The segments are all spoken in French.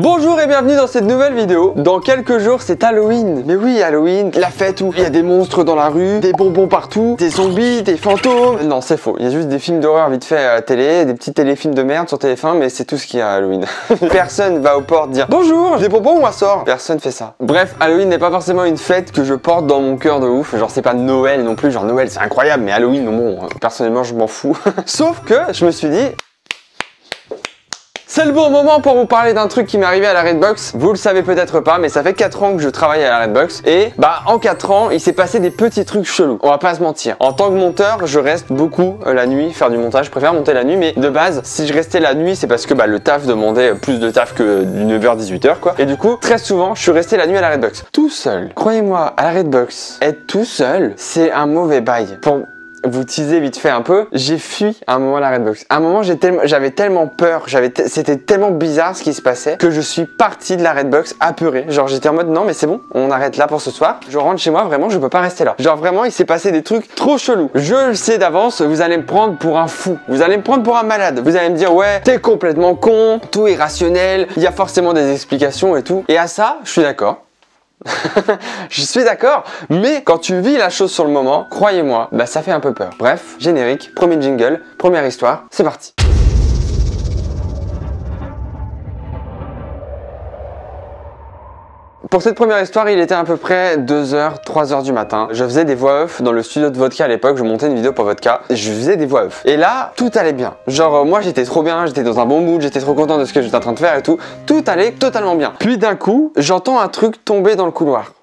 Bonjour et bienvenue dans cette nouvelle vidéo. Dans quelques jours, c'est Halloween. Mais oui, Halloween, la fête où il y a des monstres dans la rue, des bonbons partout, des zombies, des fantômes. Non, c'est faux. Il y a juste des films d'horreur vite fait à la télé, des petits téléfilms de merde sur téléphone, mais c'est tout ce qu'il y a à Halloween. Personne va au port dire Bonjour, des bonbons ou un sort Personne fait ça. Bref, Halloween n'est pas forcément une fête que je porte dans mon cœur de ouf. Genre, c'est pas Noël non plus. Genre, Noël, c'est incroyable, mais Halloween, bon, personnellement, je m'en fous. Sauf que je me suis dit, c'est le bon moment pour vous parler d'un truc qui m'est arrivé à la Redbox. Vous le savez peut-être pas, mais ça fait 4 ans que je travaille à la Redbox. Et bah en 4 ans, il s'est passé des petits trucs chelous. On va pas se mentir. En tant que monteur, je reste beaucoup euh, la nuit faire du montage. Je préfère monter la nuit, mais de base, si je restais la nuit, c'est parce que bah, le taf demandait plus de taf que du 9h-18h quoi. Et du coup, très souvent, je suis resté la nuit à la Redbox. Tout seul. Croyez-moi, à la Redbox, être tout seul, c'est un mauvais bail. Vous teaser vite fait un peu, j'ai fui à un moment la Redbox. À un moment, j'avais tellement peur, c'était tellement bizarre ce qui se passait que je suis parti de la Redbox apeuré. Genre, j'étais en mode non, mais c'est bon, on arrête là pour ce soir. Je rentre chez moi, vraiment, je peux pas rester là. Genre, vraiment, il s'est passé des trucs trop chelous. Je le sais d'avance, vous allez me prendre pour un fou. Vous allez me prendre pour un malade. Vous allez me dire, ouais, t'es complètement con, tout est rationnel, il y a forcément des explications et tout. Et à ça, je suis d'accord. je suis d'accord, mais quand tu vis la chose sur le moment, croyez-moi, bah ça fait un peu peur. Bref, générique, premier jingle, première histoire, c'est parti. Pour cette première histoire, il était à peu près 2h, 3h du matin. Je faisais des voix off dans le studio de Vodka à l'époque, je montais une vidéo pour Vodka, je faisais des voix off. Et là, tout allait bien. Genre, euh, moi j'étais trop bien, j'étais dans un bon mood, j'étais trop content de ce que j'étais en train de faire et tout. Tout allait totalement bien. Puis d'un coup, j'entends un truc tomber dans le couloir.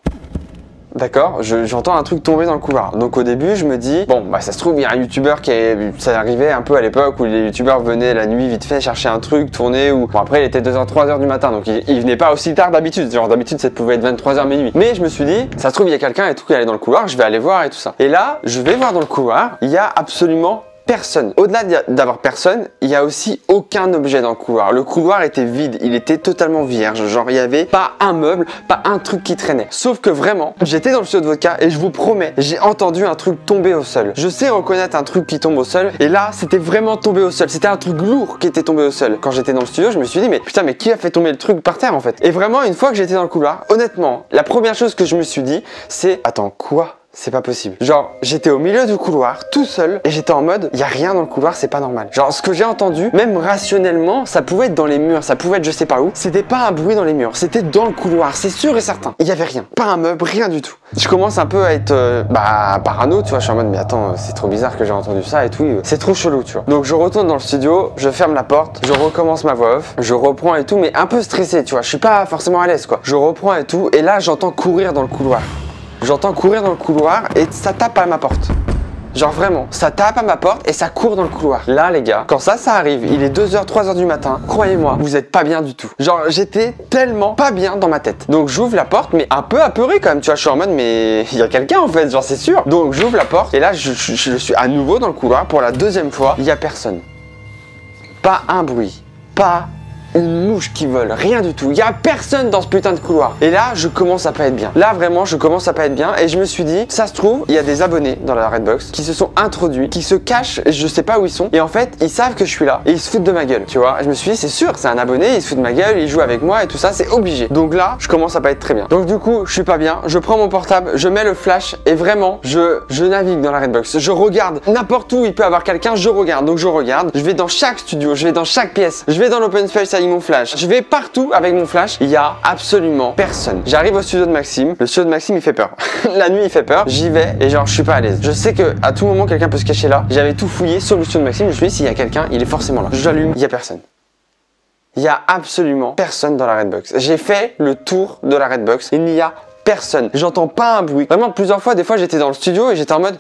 D'accord J'entends un truc tomber dans le couloir. Donc au début, je me dis, bon, bah ça se trouve, il y a un youtubeur qui est. Ça arrivait un peu à l'époque où les youtubeurs venaient la nuit vite fait chercher un truc, tourner, ou. Bon, après, il était 2h, 3h du matin, donc il, il venait pas aussi tard d'habitude. Genre d'habitude, ça pouvait être 23h minuit. Mais je me suis dit, ça se trouve, il y a quelqu'un et tout qui allait dans le couloir, je vais aller voir et tout ça. Et là, je vais voir dans le couloir, il y a absolument personne. Au-delà d'avoir personne, il y a aussi aucun objet dans le couloir. Le couloir était vide, il était totalement vierge. Genre, il y avait pas un meuble, pas un truc qui traînait. Sauf que vraiment, j'étais dans le studio de vodka et je vous promets, j'ai entendu un truc tomber au sol. Je sais reconnaître un truc qui tombe au sol et là, c'était vraiment tombé au sol. C'était un truc lourd qui était tombé au sol. Quand j'étais dans le studio, je me suis dit, mais putain, mais qui a fait tomber le truc par terre en fait? Et vraiment, une fois que j'étais dans le couloir, honnêtement, la première chose que je me suis dit, c'est, attends, quoi? C'est pas possible. Genre, j'étais au milieu du couloir, tout seul, et j'étais en mode, il y a rien dans le couloir, c'est pas normal. Genre, ce que j'ai entendu, même rationnellement, ça pouvait être dans les murs, ça pouvait être je sais pas où, c'était pas un bruit dans les murs, c'était dans le couloir, c'est sûr et certain. Il y avait rien, pas un meuble, rien du tout. Je commence un peu à être, euh, bah, parano, tu vois, je suis en mode, mais attends, c'est trop bizarre que j'ai entendu ça et tout, c'est trop chelou, tu vois. Donc, je retourne dans le studio, je ferme la porte, je recommence ma voix off, je reprends et tout, mais un peu stressé, tu vois, je suis pas forcément à l'aise, quoi. Je reprends et tout, et là, j'entends courir dans le couloir. J'entends courir dans le couloir et ça tape à ma porte. Genre vraiment, ça tape à ma porte et ça court dans le couloir. Là les gars, quand ça ça arrive, il est 2h, 3h du matin, croyez-moi, vous êtes pas bien du tout. Genre j'étais tellement pas bien dans ma tête. Donc j'ouvre la porte, mais un peu apeuré quand même, tu vois, je suis en mode mais il y a quelqu'un en fait, genre c'est sûr. Donc j'ouvre la porte et là je, je suis à nouveau dans le couloir pour la deuxième fois, il y a personne. Pas un bruit, pas une mouche qui vole, rien du tout. Il y a personne dans ce putain de couloir. Et là, je commence à pas être bien. Là, vraiment, je commence à pas être bien. Et je me suis dit, ça se trouve, il y a des abonnés dans la Redbox qui se sont introduits, qui se cachent, je sais pas où ils sont. Et en fait, ils savent que je suis là et ils se foutent de ma gueule, tu vois. je me suis dit, c'est sûr, c'est un abonné, il se fout de ma gueule, il joue avec moi et tout ça, c'est obligé. Donc là, je commence à pas être très bien. Donc du coup, je suis pas bien. Je prends mon portable, je mets le flash et vraiment, je, je navigue dans la Redbox. Je regarde n'importe où il peut avoir quelqu'un, je regarde. Donc je regarde. Je vais dans chaque studio, je vais dans chaque pièce. Je vais dans l'open space mon flash. Je vais partout avec mon flash. Il y a absolument personne. J'arrive au studio de Maxime. Le studio de Maxime, il fait peur. la nuit, il fait peur. J'y vais et genre, je suis pas à l'aise. Je sais que à tout moment, quelqu'un peut se cacher là. J'avais tout fouillé sur le studio de Maxime. Je me suis dit, s'il y a quelqu'un, il est forcément là. J'allume, il y a personne. Il y a absolument personne dans la Redbox. J'ai fait le tour de la Redbox. Il n'y a personne. J'entends pas un bruit. Vraiment, plusieurs fois, des fois, j'étais dans le studio et j'étais en mode.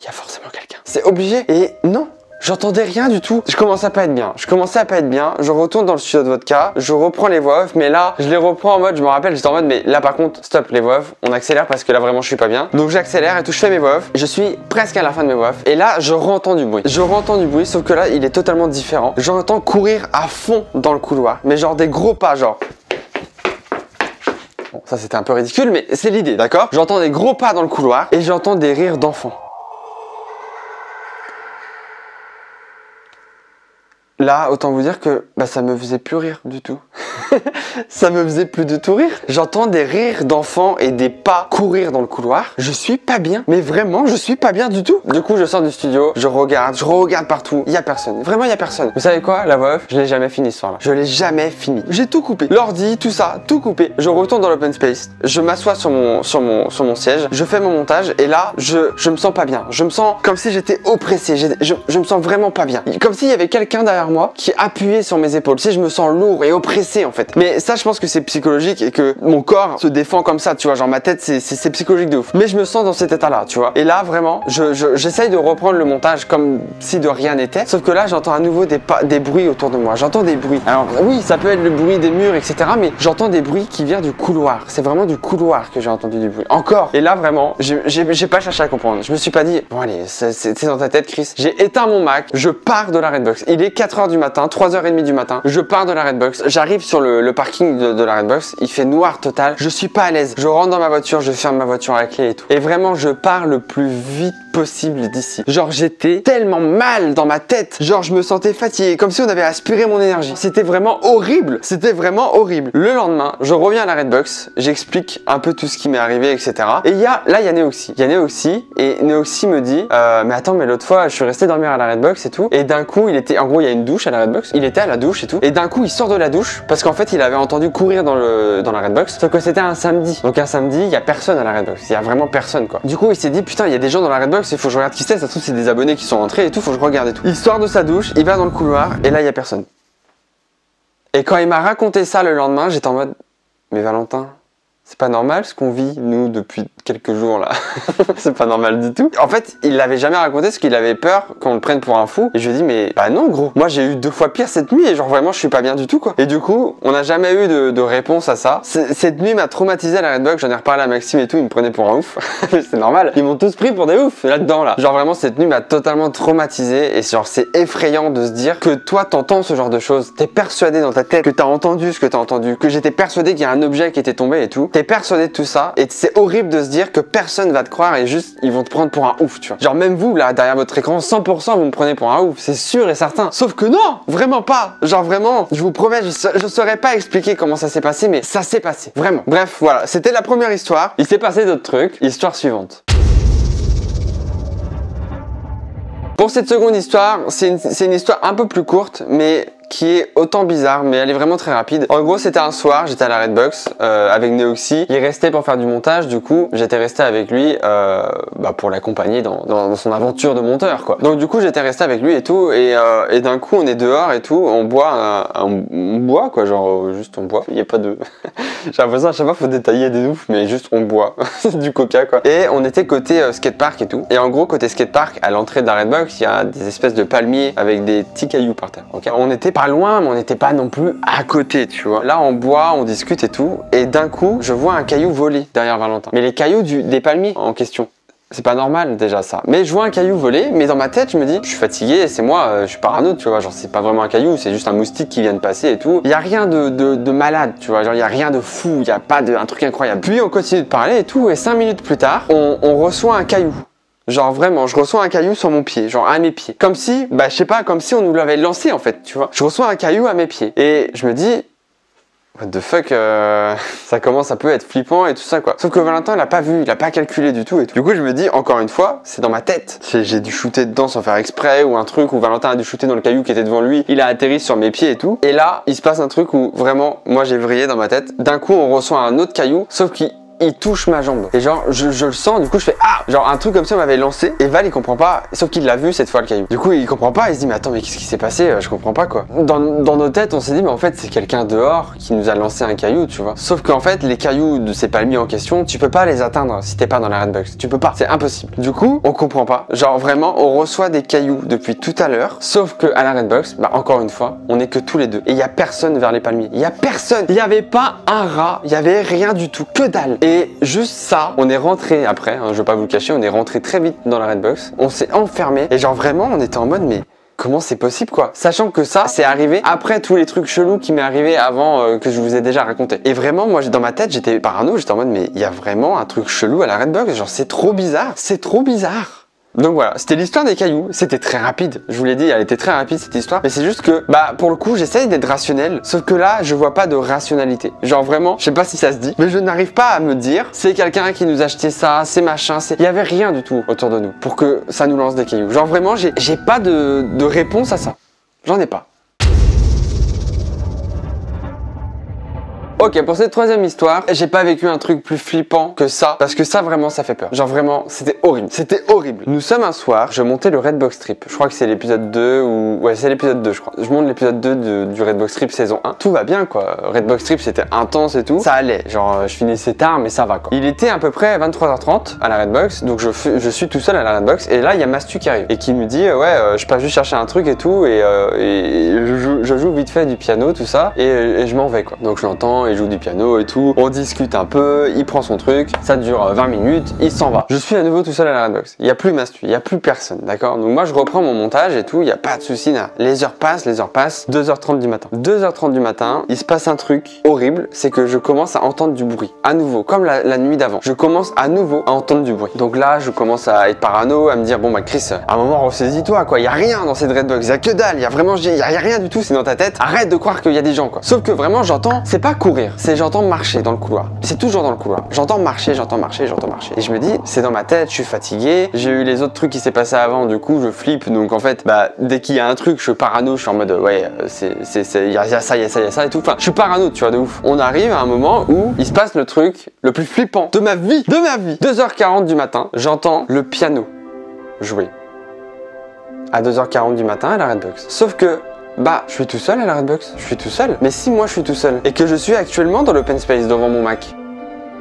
Il y a forcément quelqu'un. C'est obligé. Et non, J'entendais rien du tout. Je commençais à pas être bien. Je commençais à pas être bien. Je retourne dans le studio de vodka. Je reprends les voix off. Mais là, je les reprends en mode, je me rappelle, j'étais en mode, mais là par contre, stop les voix off. On accélère parce que là vraiment, je suis pas bien. Donc j'accélère et tout. Je fais mes voix off. Je suis presque à la fin de mes voix off. Et là, je rentends du bruit. Je rentends du bruit, sauf que là, il est totalement différent. J'entends courir à fond dans le couloir. Mais genre des gros pas, genre. Bon, ça c'était un peu ridicule, mais c'est l'idée, d'accord? J'entends des gros pas dans le couloir et j'entends des rires d'enfants. Là, autant vous dire que bah, ça me faisait plus rire du tout. ça me faisait plus de tout rire. J'entends des rires d'enfants et des pas courir dans le couloir. Je suis pas bien. Mais vraiment, je suis pas bien du tout. Du coup, je sors du studio, je regarde, je regarde partout. Il y a personne. Vraiment, il y a personne. Vous savez quoi, la voix je l'ai jamais fini ce soir-là. Je l'ai jamais fini. J'ai tout coupé. L'ordi, tout ça, tout coupé. Je retourne dans l'open space. Je m'assois sur mon, sur mon, sur mon siège. Je fais mon montage et là, je, je me sens pas bien. Je me sens comme si j'étais oppressé. Je, je me sens vraiment pas bien. Comme s'il y avait quelqu'un derrière moi qui appuyait sur mes épaules. Si je me sens lourd et oppressé en fait. Mais ça, je pense que c'est psychologique et que mon corps se défend comme ça, tu vois. Genre ma tête, c'est psychologique de ouf. Mais je me sens dans cet état-là, tu vois. Et là, vraiment, j'essaye de reprendre le montage comme si de rien n'était. Sauf que là, j'entends à nouveau des, des bruits autour de moi. J'entends des bruits. Alors oui, ça peut être le bruit des murs, etc. Mais j'entends des bruits qui viennent du couloir. C'est vraiment du couloir que j'ai entendu du bruit. Encore. Et là, vraiment, j'ai pas cherché à comprendre. Je me suis pas dit, bon allez, c'est dans ta tête, Chris. J'ai éteint mon Mac. Je pars de la Redbox. Il est 4h du matin, 3h30 du matin. Je pars de la Redbox. J'arrive sur le, parking de, de, la Redbox. Il fait noir total. Je suis pas à l'aise. Je rentre dans ma voiture, je ferme ma voiture à la clé et tout. Et vraiment, je pars le plus vite possible d'ici. Genre, j'étais tellement mal dans ma tête. Genre, je me sentais fatigué, comme si on avait aspiré mon énergie. C'était vraiment horrible. C'était vraiment horrible. Le lendemain, je reviens à la Redbox. J'explique un peu tout ce qui m'est arrivé, etc. Et il y a, là, il y a Neoxy. Il y a Neoxy. Et Neoxy me dit, euh, mais attends, mais l'autre fois, je suis resté dormir à la Redbox et tout. Et d'un coup, il était, en gros, il y a une douche à la Redbox. Il était à la douche et tout. Et d'un coup, il sort de la douche parce qu'en fait, il avait entendu courir dans le, dans la Redbox. Sauf que c'était un samedi. Donc un samedi, il y a personne à la Redbox. Il y a vraiment personne, quoi. Du coup, il s'est dit, putain, il y a des gens dans la Redbox il faut que je regarde qui c'est, ça se trouve c'est des abonnés qui sont entrés et tout, faut que je regarde et tout. Il sort de sa douche, il va dans le couloir et là il y a personne. Et quand il m'a raconté ça le lendemain, j'étais en mode mais Valentin, c'est pas normal ce qu'on vit, nous, depuis quelques jours là. c'est pas normal du tout. En fait, il l'avait jamais raconté parce qu'il avait peur qu'on le prenne pour un fou. Et je lui ai dit, mais bah non, gros. Moi, j'ai eu deux fois pire cette nuit et genre vraiment, je suis pas bien du tout, quoi. Et du coup, on n'a jamais eu de, réponse à ça. Cette nuit m'a traumatisé à la Redbox. J'en ai reparlé à Maxime et tout. Il me prenait pour un ouf. c'est normal. Ils m'ont tous pris pour des oufs là-dedans, là. Genre vraiment, cette nuit m'a totalement traumatisé. Et genre, c'est effrayant de se dire que toi, t'entends ce genre de choses. T'es persuadé dans ta tête que t'as entendu ce que t'as entendu. Que j'étais persuadé qu'il y a un objet qui était tombé et tout persuadé de tout ça et c'est horrible de se dire que personne va te croire et juste ils vont te prendre pour un ouf, tu vois. Genre même vous là derrière votre écran, 100% vous me prenez pour un ouf, c'est sûr et certain. Sauf que non, vraiment pas. Genre vraiment, je vous promets, je, je saurais pas expliquer comment ça s'est passé, mais ça s'est passé, vraiment. Bref, voilà, c'était la première histoire. Il s'est passé d'autres trucs. Histoire suivante. Pour cette seconde histoire, c'est une, histoire un peu plus courte, mais qui est autant bizarre, mais elle est vraiment très rapide. En gros, c'était un soir, j'étais à la Redbox euh, avec Neoxy. Il restait pour faire du montage, du coup, j'étais resté avec lui euh, bah, pour l'accompagner dans, dans, son aventure de monteur, quoi. Donc du coup, j'étais resté avec lui et tout, et, euh, et d'un coup, on est dehors et tout, on boit, un, on boit quoi, genre juste on boit. Il y a pas de, j'ai l'impression à chaque fois faut détailler des ouf, mais juste on boit du coca quoi. Et on était côté euh, skatepark et tout. Et en gros, côté skatepark, à l'entrée de la Redbox, il y a des espèces de palmiers avec des petits cailloux par terre. Ok? On était loin, mais on n'était pas non plus à côté, tu vois. Là, on boit, on discute et tout, et d'un coup, je vois un caillou voler derrière Valentin. Mais les cailloux du, des palmiers en question. C'est pas normal déjà ça. Mais je vois un caillou voler, mais dans ma tête je me dis, je suis fatigué, c'est moi, euh, je suis parano, tu vois, genre c'est pas vraiment un caillou, c'est juste un moustique qui vient de passer et tout. Il y a rien de, de, malade, tu vois, genre il y a rien de fou, il y a pas de un truc incroyable. Puis on continue de parler et tout, et cinq minutes plus tard, on, on reçoit un caillou. Genre vraiment, je reçois un caillou sur mon pied, genre à mes pieds. Comme si, bah je sais pas, comme si on nous l'avait lancé en fait, tu vois. Je reçois un caillou à mes pieds. Et je me dis, what the fuck, euh, ça commence à peu être flippant et tout ça quoi. Sauf que Valentin l'a pas vu, il a pas calculé du tout et tout. Du coup je me dis, encore une fois, c'est dans ma tête. J'ai dû shooter dedans sans faire exprès ou un truc où Valentin a dû shooter dans le caillou qui était devant lui, il a atterri sur mes pieds et tout. Et là, il se passe un truc où vraiment, moi j'ai vrillé dans ma tête. D'un coup on reçoit un autre caillou, sauf qu'il il touche ma jambe. Et genre, je, le sens, du coup, je fais Ah Genre, un truc comme ça m'avait lancé. Et Val, il comprend pas, sauf qu'il l'a vu cette fois le caillou. Du coup, il comprend pas, il se dit Mais attends, mais qu'est-ce qui s'est passé? Euh, Je comprends pas quoi. Dans, nos têtes, on s'est dit Mais en fait, c'est quelqu'un dehors qui nous a lancé un caillou, tu vois. Sauf qu'en fait, les cailloux de ces palmiers en question, tu peux pas les atteindre si t'es pas dans la redbox. Tu peux pas, c'est impossible. Du coup, on comprend pas. Genre, vraiment, on reçoit des cailloux depuis tout à l'heure. Sauf que à la redbox, bah, encore une fois, on est que tous les deux. Et il y a personne vers les palmiers. Il y a personne. Il y avait pas un rat. Il y avait rien du tout. Que dalle. Juste on est rentré après, hein, je vais pas vous le cacher, on est rentré très vite dans la Redbox, on s'est enfermé. Et genre vraiment on était en mode mais comment c'est possible quoi? Sachant que ça, c'est arrivé après tous les trucs chelous qui m'est arrivé avant euh, que je vous ai déjà raconté. Et vraiment, moi, dans ma tête, j'étais parano, j'étais en mode, mais il y a vraiment un truc chelou à la Redbox, genre c'est trop bizarre, c'est trop bizarre. Donc voilà, c'était l'histoire des cailloux. C'était très rapide. Je vous l'ai dit, elle était très rapide cette histoire. Mais c'est juste que, bah, pour le coup, j'essaye d'être rationnel. Sauf que là, je vois pas de rationalité. Genre vraiment, je sais pas si ça se dit, mais je n'arrive pas à me dire, c'est quelqu'un qui nous a ça, c'est machin, c'est. Il y avait rien du tout autour de nous pour que ça nous lance des cailloux. Genre vraiment, j'ai pas de réponse à ça. J'en ai pas. Ok, pour cette troisième histoire, j'ai pas vécu un truc plus flippant que ça, parce que ça vraiment, ça fait peur. Genre vraiment, c'était horrible. C'était horrible. Nous sommes un soir, je montais le Redbox Trip. Je crois que c'est l'épisode 2 ou... Ouais, c'est l'épisode 2, je crois. Je monte l'épisode 2 de- du Redbox Trip saison 1. Tout va bien, quoi. Redbox Trip, c'était intense et tout. Ça allait. Genre, je finissais tard, mais ça va, quoi. Il était à peu près 23h30 à la Redbox, donc je, je suis tout seul à la Redbox, et là, il y a Mastu qui arrive, et qui me dit, ouais, euh, je passe juste chercher un truc et tout, et, euh, et je, joue, je joue vite fait du piano, tout ça, et, et je m'en vais, quoi. Donc je l'entends, il joue du piano et tout, on discute un peu, il prend son truc, ça dure euh, 20 minutes, il s'en va. Je suis à nouveau tout seul à la Redbox. Il y a plus Mastu, il y a plus personne, d'accord? Donc moi je reprends mon montage et tout, il y a pas de souci. Les heures passent, les heures passent, 2h30 du matin. 2h30 du matin, il se passe un truc horrible, c'est que je commence à entendre du bruit. À nouveau, comme la, nuit d'avant. Je commence à nouveau à entendre du bruit. Donc là, je commence à être parano, à me dire bon bah Chris, à un moment ressaisis-toi quoi, il y a rien dans cette Redbox, il y a que dalle, il y a vraiment y a rien du tout, c'est dans ta tête. Arrête de croire qu'il y a des gens quoi. Sauf que vraiment j'entends, c'est pas courir, c'est j'entends marcher dans le couloir. C'est toujours dans le couloir. J'entends marcher, j'entends marcher, j'entends marcher. Et je me dis, c'est dans ma tête, je suis fatigué. J'ai eu les autres trucs qui s'est passé avant, du coup, je flippe. Donc en fait, bah, dès qu'il y a un truc, je suis parano, je suis en mode, ouais, c'est, il y y a ça, il y a ça, il y a ça et tout. Enfin, je suis parano, tu vois, de ouf. On arrive à un moment où il se passe le truc le plus flippant de ma vie, de ma vie. 2h40 du matin, j'entends le piano jouer. À 2h40 du matin à la Redbox. Sauf que bah, je suis tout seul à la Redbox. Je suis tout seul. Mais si moi je suis tout seul et que je suis actuellement dans l'open space devant mon Mac,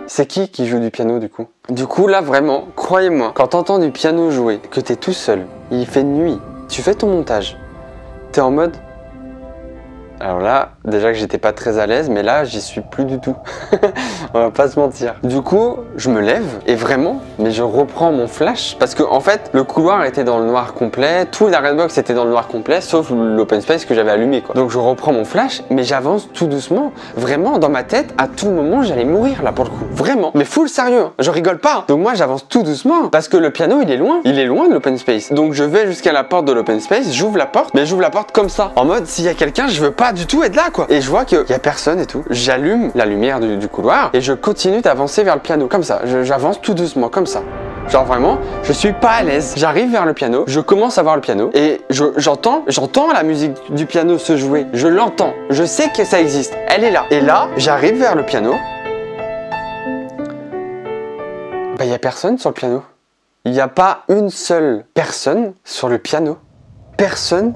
c'est qui qui joue du piano du coup? Du coup, là vraiment, croyez-moi, quand t'entends du piano jouer, que t'es tout seul, il fait nuit, tu fais ton montage, t'es en mode. Alors là, déjà que j'étais pas très à l'aise, mais là, j'y suis plus du tout. On va pas se mentir. Du coup, je me lève et vraiment, mais je reprends mon flash parce que en fait, le couloir était dans le noir complet, tout la Redbox était dans le noir complet, sauf l'open space que j'avais allumé quoi. Donc je reprends mon flash, mais j'avance tout doucement. Vraiment, dans ma tête, à tout moment, j'allais mourir là pour le coup. Vraiment, mais full sérieux. hein. Je rigole pas. Donc moi, j'avance tout doucement parce que le piano, il est loin. Il est loin de l'open space. Donc je vais jusqu'à la porte de l'open space, j'ouvre la porte, mais j'ouvre la porte comme ça, en mode s'il y a quelqu'un, je veux pas du tout être là quoi. Et je vois qu'il y a personne et tout. J'allume la lumière du, couloir et je continue d'avancer vers le piano comme ça. J'avance tout doucement comme ça. Genre vraiment, je suis pas à l'aise. J'arrive vers le piano, je commence à voir le piano et je- j'entends, j'entends la musique du piano se jouer. Je l'entends. Je sais que ça existe. Elle est là. Et là, j'arrive vers le piano. Bah, y a personne sur le piano. Il n'y a pas une seule personne sur le piano. Personne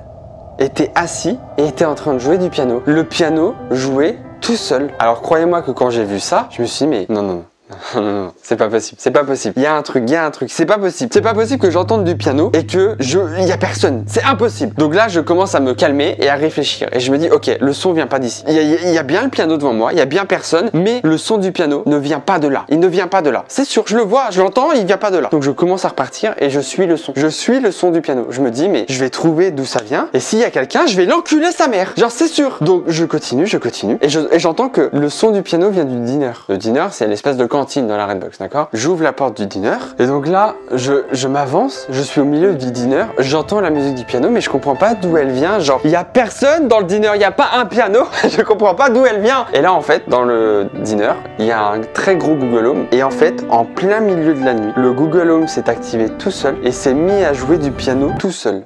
était assis et était en train de jouer du piano. Le piano jouait tout seul. Alors croyez-moi que quand j'ai vu ça, je me suis dit mais non non non. C'est pas possible, c'est pas possible. Il y a un truc, il y a un truc, c'est pas possible. C'est pas possible que j'entende du piano et que je, il y a personne. C'est impossible. Donc là, je commence à me calmer et à réfléchir. Et je me dis, ok, le son vient pas d'ici. Il y, a- bien le piano devant moi, il y a bien personne, mais le son du piano ne vient pas de là. Il ne vient pas de là. C'est sûr, je le vois, je l'entends, il vient pas de là. Donc je commence à repartir et je suis le son. Je suis le son du piano. Je me dis, mais je vais trouver d'où ça vient. Et s'il y a quelqu'un, je vais l'enculer sa mère. Genre, c'est sûr. Donc je continue, je continue. Et je- et j'entends que le son du piano vient du diner. Le diner, c'est l'espèce de dans la Redbox, d'accord? J'ouvre la porte du diner. Et donc là, je, m'avance, je suis au milieu du diner. J'entends la musique du piano, mais je comprends pas d'où elle vient. Genre, il y a personne dans le diner, il y a pas un piano. je comprends pas d'où elle vient. Et là, en fait, dans le diner, il y a un très gros Google Home. Et en fait, en plein milieu de la nuit, le Google Home s'est activé tout seul et s'est mis à jouer du piano tout seul.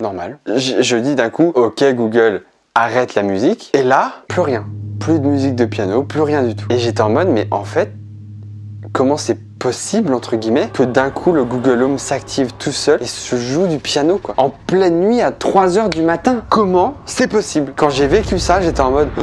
Normal. Je dis d'un coup, ok Google, arrête la musique. Et là, plus rien. Plus de musique de piano, plus rien du tout. Et j'étais en mode, mais en fait, comment c'est possible, entre guillemets, que d'un coup le Google Home s'active tout seul et se joue du piano, quoi. En pleine nuit à 3h du matin. Comment c'est possible? Quand j'ai vécu ça, j'étais en mode...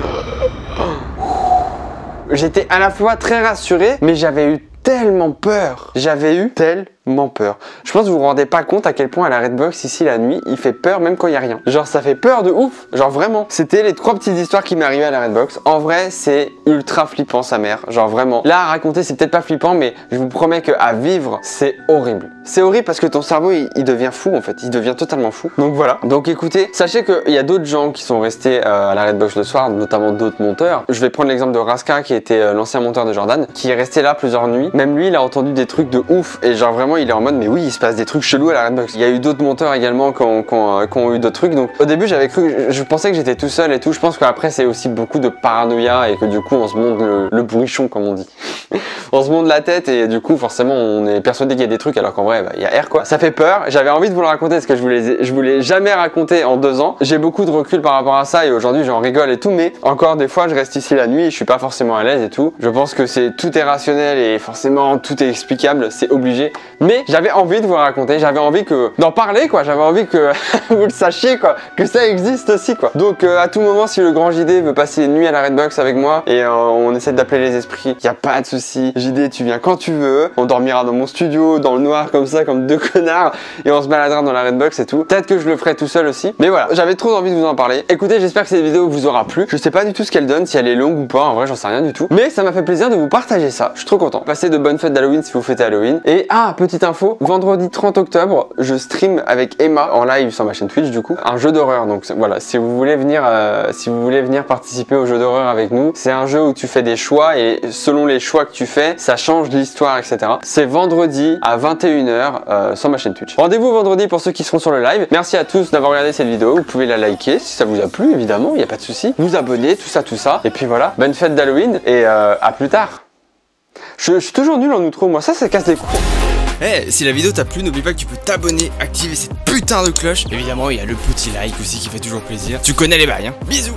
J'étais à la fois très rassuré, mais j'avais eu tellement peur. J'avais eu tellement peur. Je pense que vous vous rendez pas compte à quel point à la Redbox ici la nuit, il fait peur même quand il y a rien. Genre ça fait peur de ouf. Genre vraiment. C'était les trois petites histoires qui m'est à la Redbox. En vrai, c'est ultra flippant sa mère. Genre vraiment. Là à raconter, c'est peut-être pas flippant, mais je vous promets que à vivre, c'est horrible. C'est horrible parce que ton cerveau, il, il devient fou en fait. Il devient totalement fou. Donc voilà. Donc écoutez, sachez qu'il y a d'autres gens qui sont restés euh, à la Redbox le soir, notamment d'autres monteurs. Je vais prendre l'exemple de Raska qui était euh, l'ancien monteur de Jordan, qui est resté là plusieurs nuits. Même lui, il a entendu des trucs de ouf et genre vraiment il est en mode mais oui il se passe des trucs chelous à la Redbox. Il y a eu d'autres monteurs également qui ont, qui ont eu d'autres trucs. Donc au début j'avais cru, je, pensais que j'étais tout seul et tout. Je pense qu'après c'est aussi beaucoup de paranoïa et que du coup on se monte le, le bourrichon comme on dit. on se monte la tête et du coup forcément on est persuadé qu'il y a des trucs alors qu'en vrai bah, il y a R quoi. Ça fait peur. J'avais envie de vous le raconter parce que je voulais, je voulais jamais raconter en deux ans. J'ai beaucoup de recul par rapport à ça et aujourd'hui j'en rigole et tout. Mais encore des fois je reste ici la nuit, je suis pas forcément à l'aise et tout. Je pense que c'est tout est rationnel et forcément tout est explicable, c'est obligé. Mais j'avais envie de vous raconter, j'avais envie que d'en parler quoi. J'avais envie que vous le sachiez quoi, que ça existe aussi quoi. Donc euh, à tout moment si le grand JD veut passer une nuit à la Redbox avec moi et euh, on essaie d'appeler les esprits, y a pas de souci. JD tu viens quand tu veux, on dormira dans mon studio dans le noir comme ça comme deux connards et on se baladera dans la Redbox et tout. Peut-être que je le ferai tout seul aussi. Mais voilà, j'avais trop envie de vous en parler. Écoutez, j'espère que cette vidéo vous aura plu. Je sais pas du tout ce qu'elle donne, si elle est longue ou pas, en vrai j'en sais rien du tout. Mais ça m'a fait plaisir de vous partager ça. Je suis trop content. Passez de bonnes fêtes d'Halloween si vous fêtez Halloween. Et ah, petite info, vendredi 30 octobre, je stream avec Emma en live sur ma chaîne Twitch du coup, un jeu d'horreur. Donc voilà, si vous voulez venir euh, si vous voulez venir participer au jeu d'horreur avec nous, c'est un jeu où tu fais des choix et selon les choix que tu fais, ça change l'histoire, etc. C'est vendredi à 21h euh, sur ma chaîne Twitch. Rendez-vous vendredi pour ceux qui seront sur le live. Merci à tous d'avoir regardé cette vidéo. Vous pouvez la liker si ça vous a plu, évidemment, il n'y a pas de souci. Vous abonner, tout ça, tout ça. Et puis voilà, bonne fête d'Halloween et euh, à plus tard. Je, suis toujours nul en outro, moi ça, ça casse les couilles. Eh, si la vidéo t'a plu, n'oublie pas que tu peux t'abonner, activer cette putain de cloche. Évidemment, il y a le petit like aussi qui fait toujours plaisir. Tu connais les bails, hein. Bisous